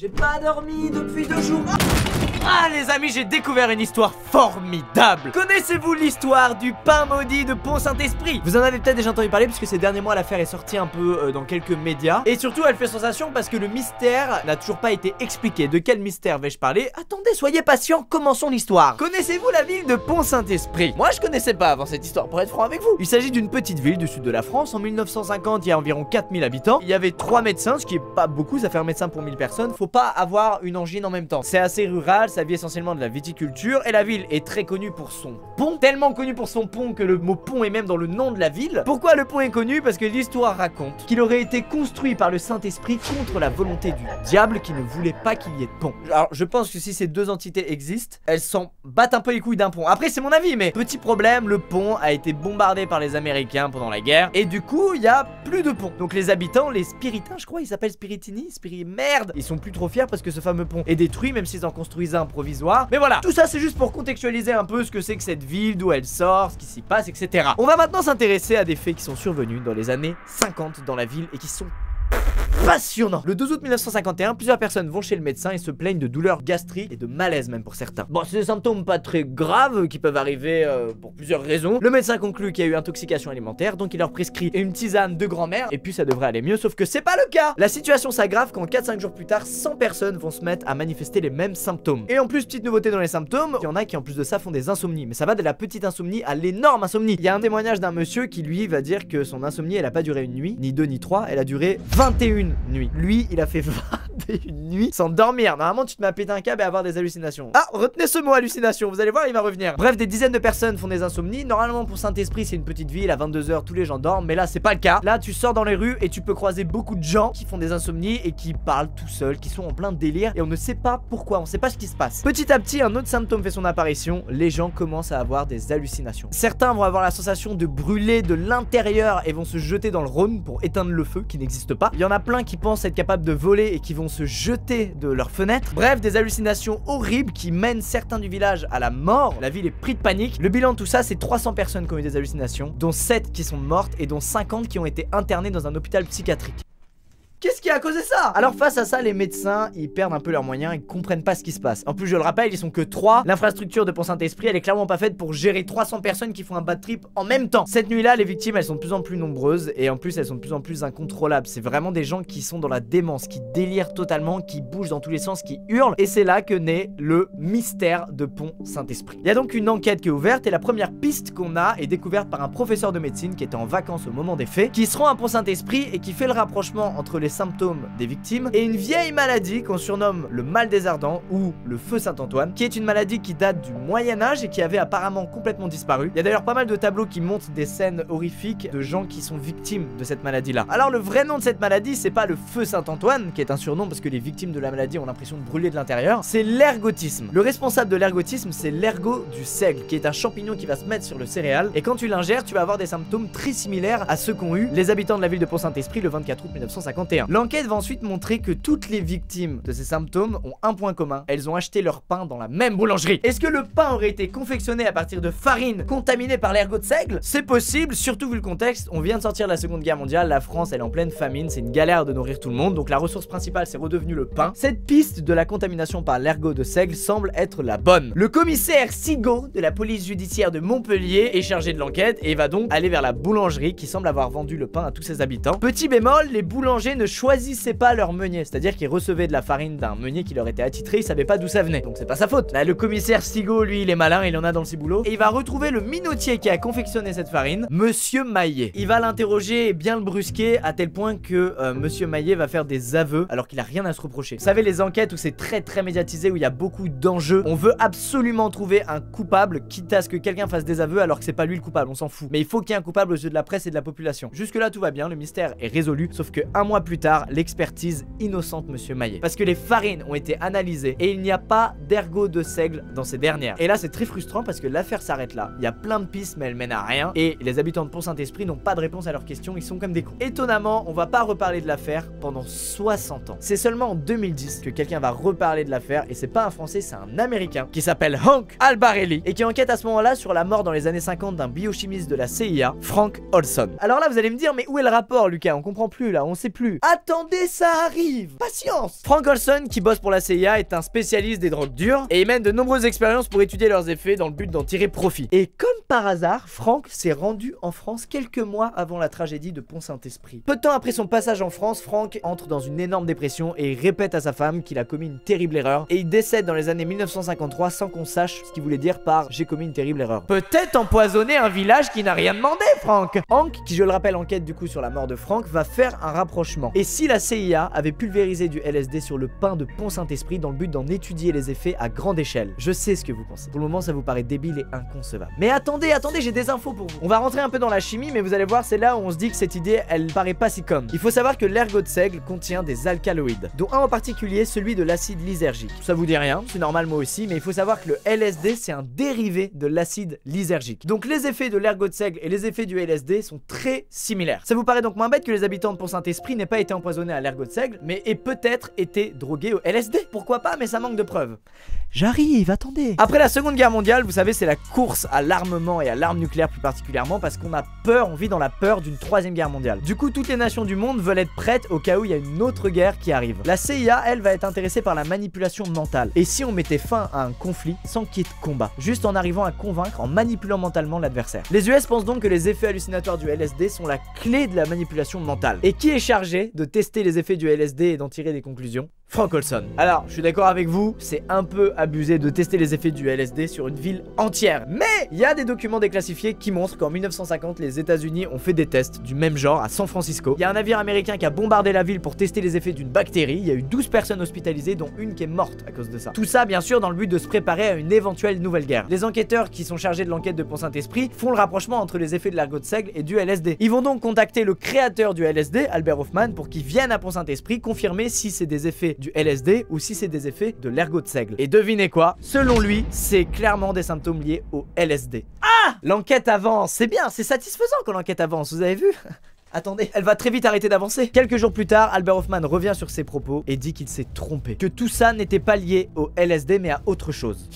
J'ai pas dormi depuis deux jours. Les amis, j'ai découvert une histoire formidable. Connaissez-vous l'histoire du pain maudit de Pont Saint-Esprit Vous en avez peut-être déjà entendu parler puisque ces derniers mois l'affaire est sortie un peu euh, dans quelques médias. Et surtout elle fait sensation parce que le mystère n'a toujours pas été expliqué. De quel mystère vais-je parler? Attendez, soyez patients, commençons l'histoire. Connaissez-vous la ville de Pont Saint-Esprit Moi je connaissais pas avant cette histoire pour être franc avec vous. Il s'agit d'une petite ville du sud de la France. En 1950 il y a environ 4000 habitants. Il y avait 3 médecins, ce qui est pas beaucoup, ça fait un médecin pour 1000 personnes. Faut pas avoir une angine en même temps. C'est assez rural, ça vit essentiellement de la viticulture et la ville est très connue pour son pont, tellement connue pour son pont que le mot pont est même dans le nom de la ville. Pourquoi le pont est connu? Parce que l'histoire raconte qu'il aurait été construit par le Saint-Esprit contre la volonté du diable qui ne voulait pas qu'il y ait de pont. Alors je pense que si ces deux entités existent, elles s'en battent un peu les couilles d'un pont. Après c'est mon avis, mais petit problème, le pont a été bombardé par les Américains pendant la guerre et du coup il y a plus de pont. Donc les habitants, les spiritains, je crois, ils s'appellent Spiritini, Spirit merde, ils sont plus trop fiers parce que ce fameux pont est détruit même s'ils en construisent un Mais voilà, tout ça c'est juste pour contextualiser un peu ce que c'est que cette ville, d'où elle sort, ce qui s'y passe, etc. On va maintenant s'intéresser à des faits qui sont survenus dans les années 50 dans la ville et qui sont passionnant. Le 12 août 1951, plusieurs personnes vont chez le médecin et se plaignent de douleurs gastriques et de malaise même pour certains. Bon, c'est des symptômes pas très graves qui peuvent arriver euh, pour plusieurs raisons. Le médecin conclut qu'il y a eu intoxication alimentaire, donc il leur prescrit une tisane de grand-mère et puis ça devrait aller mieux, sauf que c'est pas le cas. La situation s'aggrave quand 4-5 jours plus tard, 100 personnes vont se mettre à manifester les mêmes symptômes. Et en plus, petite nouveauté dans les symptômes, il y en a qui en plus de ça font des insomnies, mais ça va de la petite insomnie à l'énorme insomnie. Il y a un témoignage d'un monsieur qui lui va dire que son insomnie elle a pas duré une nuit, ni deux ni trois, elle a duré 21 nuits. Lui, il a fait 21 nuits sans dormir. Normalement, tu te mets à péter un câble et avoir des hallucinations. Ah, retenez ce mot hallucination, vous allez voir, il va revenir. Bref, des dizaines de personnes font des insomnies. Normalement, pour Saint-Esprit, c'est une petite ville, à 22h, tous les gens dorment, mais là, c'est pas le cas. Là, tu sors dans les rues et tu peux croiser beaucoup de gens qui font des insomnies et qui parlent tout seuls, qui sont en plein délire et on ne sait pas pourquoi, on sait pas ce qui se passe. Petit à petit, un autre symptôme fait son apparition, les gens commencent à avoir des hallucinations. Certains vont avoir la sensation de brûler de l'intérieur et vont se jeter dans le Rhône pour éteindre le feu qui n'existe pas. Il y en a plein qui pensent être capables de voler et qui vont se jeter de leurs fenêtres. Bref, des hallucinations horribles qui mènent certains du village à la mort. La ville est prise de panique. Le bilan de tout ça, c'est 300 personnes qui ont eu des hallucinations, dont 7 qui sont mortes et dont 50 qui ont été internées dans un hôpital psychiatrique. Qu'est-ce qui a causé ça? Alors face à ça, les médecins, ils perdent un peu leurs moyens, ils comprennent pas ce qui se passe. En plus, je le rappelle, ils sont que 3. L'infrastructure de Pont Saint-Esprit, elle est clairement pas faite pour gérer 300 personnes qui font un bad trip en même temps. Cette nuit-là, les victimes, elles sont de plus en plus nombreuses et en plus, elles sont de plus en plus incontrôlables. C'est vraiment des gens qui sont dans la démence, qui délirent totalement, qui bougent dans tous les sens, qui hurlent. Et c'est là que naît le mystère de Pont Saint-Esprit. Il y a donc une enquête qui est ouverte et la première piste qu'on a est découverte par un professeur de médecine qui était en vacances au moment des faits, qui se rend à Pont Saint-Esprit et qui fait le rapprochement entre les symptômes des victimes et une vieille maladie qu'on surnomme le mal des ardents ou le feu Saint-Antoine, qui est une maladie qui date du Moyen Âge et qui avait apparemment complètement disparu. Il y a d'ailleurs pas mal de tableaux qui montrent des scènes horrifiques de gens qui sont victimes de cette maladie-là. Alors le vrai nom de cette maladie, c'est pas le feu Saint-Antoine, qui est un surnom parce que les victimes de la maladie ont l'impression de brûler de l'intérieur, c'est l'ergotisme. Le responsable de l'ergotisme, c'est l'ergot du seigle, qui est un champignon qui va se mettre sur le céréal, et quand tu l'ingères, tu vas avoir des symptômes très similaires à ceux qu'ont eu les habitants de la ville de Pont-Saint-Esprit le 24 août 1951. L'enquête va ensuite montrer que toutes les victimes de ces symptômes ont un point commun, elles ont acheté leur pain dans la même boulangerie. Est-ce que le pain aurait été confectionné à partir de farine contaminée par l'ergot de seigle? C'est possible, surtout vu le contexte, on vient de sortir de la seconde guerre mondiale, la France est en pleine famine, c'est une galère de nourrir tout le monde, donc la ressource principale c'est redevenu le pain. Cette piste de la contamination par l'ergot de seigle semble être la bonne. Le commissaire Sigaud de la police judiciaire de Montpellier est chargé de l'enquête et va donc aller vers la boulangerie qui semble avoir vendu le pain à tous ses habitants. Petit bémol, les boulangers ne choisissaient pas leur meunier, c'est-à-dire qu'ils recevaient de la farine d'un meunier qui leur était attitré, ils savaient pas d'où ça venait, donc c'est pas sa faute. Là, le commissaire Sigaud, lui, il est malin, il en a dans le ciboulot, et il va retrouver le minotier qui a confectionné cette farine, Monsieur Maillet. Il va l'interroger et bien le brusquer à tel point que euh, Monsieur Maillet va faire des aveux alors qu'il a rien à se reprocher. Vous savez, les enquêtes où c'est très très médiatisé, où il y a beaucoup d'enjeux, on veut absolument trouver un coupable, quitte à ce que quelqu'un fasse des aveux alors que c'est pas lui le coupable, on s'en fout. Mais il faut qu'il y ait un coupable aux yeux de la presse et de la population. Jusque là, tout va bien, le mystère est résolu, sauf que un mois plus tard, l'expertise innocente Monsieur Maillet. Parce que les farines ont été analysées et il n'y a pas d'ergot de seigle dans ces dernières. Et là, c'est très frustrant parce que l'affaire s'arrête là. Il y a plein de pistes, mais elle mène à rien. Et les habitants de Pont-Saint-Esprit n'ont pas de réponse à leurs questions, ils sont comme des cons. Étonnamment, on va pas reparler de l'affaire pendant 60 ans. C'est seulement en 2010 que quelqu'un va reparler de l'affaire et c'est pas un français, c'est un américain qui s'appelle Hank Albarelli et qui enquête à ce moment-là sur la mort dans les années 50 d'un biochimiste de la CIA, Frank Olson. Alors là, vous allez me dire, mais où est le rapport, Lucas? On comprend plus là, on sait plus. Attendez, ça arrive Patience Frank Olson, qui bosse pour la CIA, est un spécialiste des drogues dures et mène de nombreuses expériences pour étudier leurs effets dans le but d'en tirer profit. Et comme par hasard, Frank s'est rendu en France quelques mois avant la tragédie de Pont-Saint-Esprit. Peu de temps après son passage en France, Frank entre dans une énorme dépression et répète à sa femme qu'il a commis une terrible erreur et il décède dans les années 1953 sans qu'on sache ce qu'il voulait dire par j'ai commis une terrible erreur. Peut-être empoisonner un village qui n'a rien demandé, Frank Hank, qui je le rappelle enquête du coup sur la mort de Frank, va faire un rapprochement. Et si la CIA avait pulvérisé du LSD sur le pain de Pont-Saint-Esprit dans le but d'en étudier les effets à grande échelle? Je sais ce que vous pensez. Pour le moment, ça vous paraît débile et inconcevable. Mais attendez, attendez, j'ai des infos pour vous. On va rentrer un peu dans la chimie, mais vous allez voir, c'est là où on se dit que cette idée, elle paraît pas si comme. Il faut savoir que l'ergot de seigle contient des alcaloïdes, dont un en particulier celui de l'acide lysergique. Ça vous dit rien, c'est normal moi aussi, mais il faut savoir que le LSD, c'est un dérivé de l'acide lysergique. Donc les effets de l'ergot de seigle et les effets du LSD sont très similaires. Ça vous paraît donc moins bête que les habitants de Pont-Saint-Esprit n'aient pas été empoisonnés à l'ergot de seigle, mais aient peut-être été drogués au LSD Pourquoi pas, mais ça manque de preuves. J'arrive, attendez. Après la Seconde Guerre mondiale, vous savez, c'est la course à l'armement et à l'arme nucléaire plus particulièrement parce qu'on a peur, on vit dans la peur d'une troisième guerre mondiale. Du coup, toutes les nations du monde veulent être prêtes au cas où il y a une autre guerre qui arrive. La CIA, elle, va être intéressée par la manipulation mentale. Et si on mettait fin à un conflit sans qu'il y ait de combat, juste en arrivant à convaincre, en manipulant mentalement l'adversaire. Les US pensent donc que les effets hallucinatoires du LSD sont la clé de la manipulation mentale. Et qui est chargé de tester les effets du LSD et d'en tirer des conclusions Frank Olson. Alors, je suis d'accord avec vous, c'est un peu abusé de tester les effets du LSD sur une ville entière. Mais il y a des documents déclassifiés qui montrent qu'en 1950, les États-Unis ont fait des tests du même genre à San Francisco. Il y a un navire américain qui a bombardé la ville pour tester les effets d'une bactérie. Il y a eu 12 personnes hospitalisées, dont une qui est morte à cause de ça. Tout ça, bien sûr, dans le but de se préparer à une éventuelle nouvelle guerre. Les enquêteurs qui sont chargés de l'enquête de Pont-Saint-Esprit font le rapprochement entre les effets de l'ergot de seigle et du LSD. Ils vont donc contacter le créateur du LSD, Albert Hoffman, pour qu'il vienne à Pont-Saint-Esprit confirmer si c'est des effets du LSD ou si c'est des effets de l'ergot de seigle. Et devinez quoi? Selon lui, c'est clairement des symptômes liés au LSD. Ah L'enquête avance, c'est bien, c'est satisfaisant quand l'enquête avance, vous avez vu? Attendez, elle va très vite arrêter d'avancer. Quelques jours plus tard, Albert Hoffman revient sur ses propos et dit qu'il s'est trompé. Que tout ça n'était pas lié au LSD mais à autre chose.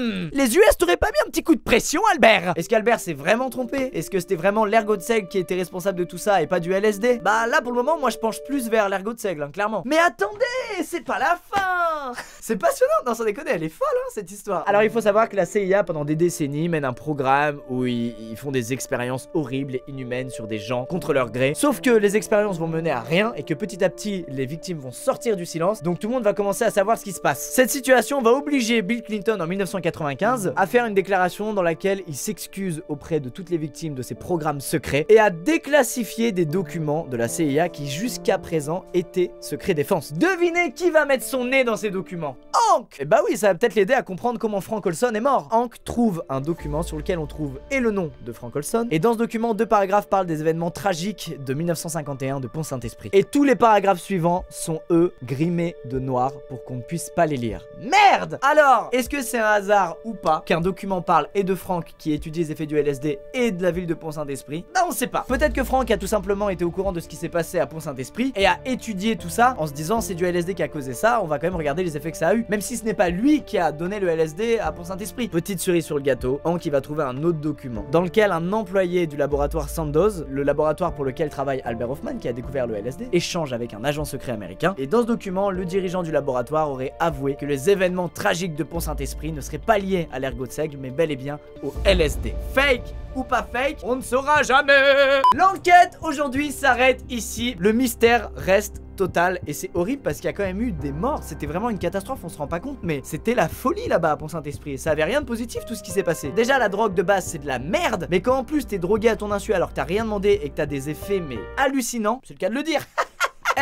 Hmm, les US t'auraient pas mis un petit coup de pression, Albert Est-ce qu'Albert s'est vraiment trompé? Est-ce que c'était vraiment l'ergot de seigle qui était responsable de tout ça et pas du LSD Bah là, pour le moment, moi je penche plus vers l'ergot de seigle, hein, clairement. Mais attendez, c'est pas la fin C'est passionnant Non, sans déconner, elle est folle, hein, cette histoire. Alors, il faut savoir que la CIA, pendant des décennies, mène un programme où ils, ils font des expériences horribles et inhumaines sur des gens contre leur gré. Sauf que les expériences vont mener à rien et que petit à petit, les victimes vont sortir du silence, donc tout le monde va commencer à savoir ce qui se passe. Cette situation va obliger Bill Clinton en 1995 à faire une déclaration dans laquelle il s'excuse auprès de toutes les victimes de ces programmes secrets et à déclassifier des documents de la CIA qui jusqu'à présent étaient secrets défense. Devinez qui va mettre son nez dans ces documents? Hank Et bah oui, ça va peut-être l'aider à comprendre comment Frank Olson est mort. Hank trouve un document sur lequel on trouve et le nom de Frank Olson, et dans ce document, deux paragraphes parlent des événements tragiques de 1951 de Pont-Saint-Esprit. Et tous les paragraphes suivants sont, eux, grimés de noir pour qu'on ne puisse pas les lire. Merde Alors, est-ce que c'est un hasard? Ou pas qu'un document parle et de Frank qui étudie les effets du LSD et de la ville de Pont-Saint-Esprit Bah on sait pas. Peut-être que Frank a tout simplement été au courant de ce qui s'est passé à Pont-Saint-Esprit et a étudié tout ça en se disant c'est du LSD qui a causé ça, on va quand même regarder les effets que ça a eu. Même si ce n'est pas lui qui a donné le LSD à Pont-Saint-Esprit. Petite cerise sur le gâteau, Hank va trouver un autre document dans lequel un employé du laboratoire Sandoz, le laboratoire pour lequel travaille Albert Hoffman qui a découvert le LSD, échange avec un agent secret américain. Et dans ce document, le dirigeant du laboratoire aurait avoué que les événements tragiques de Pont-Saint-Esprit ne seraient pas liés à l'ergot de seigle, mais bel et bien au LSD. Fake ou pas fake, on ne saura jamais L'enquête aujourd'hui s'arrête ici. Le mystère reste total et c'est horrible parce qu'il y a quand même eu des morts. C'était vraiment une catastrophe, on se rend pas compte, mais c'était la folie là-bas à Pont-Saint-Esprit. Ça avait rien de positif tout ce qui s'est passé. Déjà, la drogue de base, c'est de la merde, mais quand en plus t'es drogué à ton insu alors que t'as rien demandé et que t'as des effets mais hallucinants, c'est le cas de le dire.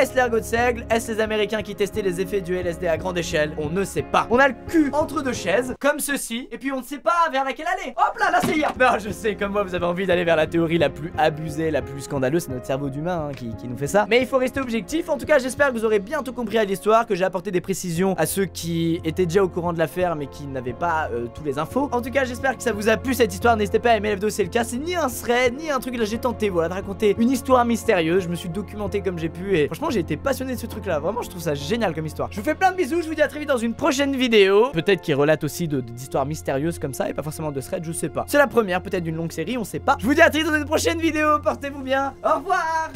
Est-ce l'ergot de seigle? Est-ce les Américains qui testaient les effets du LSD à grande échelle? On ne sait pas. On a le cul entre deux chaises, comme ceci, et puis on ne sait pas vers laquelle aller. Hop là, la CIA Non, je sais, comme moi, vous avez envie d'aller vers la théorie la plus abusée, la plus scandaleuse, c'est notre cerveau d'humain hein, qui, qui nous fait ça. Mais il faut rester objectif. En tout cas, j'espère que vous aurez bien tout compris à l'histoire, que j'ai apporté des précisions à ceux qui étaient déjà au courant de l'affaire, mais qui n'avaient pas euh, tous les infos. En tout cas, j'espère que ça vous a plu cette histoire. N'hésitez pas à aimer la vidéo c'est le cas. C'est ni un thread, ni un truc. Là, j'ai tenté, voilà, de raconter une histoire mystérieuse. Je me suis documenté comme j'ai pu et franchement, j'ai été passionné de ce truc là. Vraiment, je trouve ça génial comme histoire. Je vous fais plein de bisous. Je vous dis à très vite dans une prochaine vidéo. Peut-être qui relate aussi d'histoires mystérieuses comme ça et pas forcément de thread, je sais pas. C'est la première, peut-être d'une longue série, on sait pas. Je vous dis à très vite dans une prochaine vidéo. Portez-vous bien. Au revoir.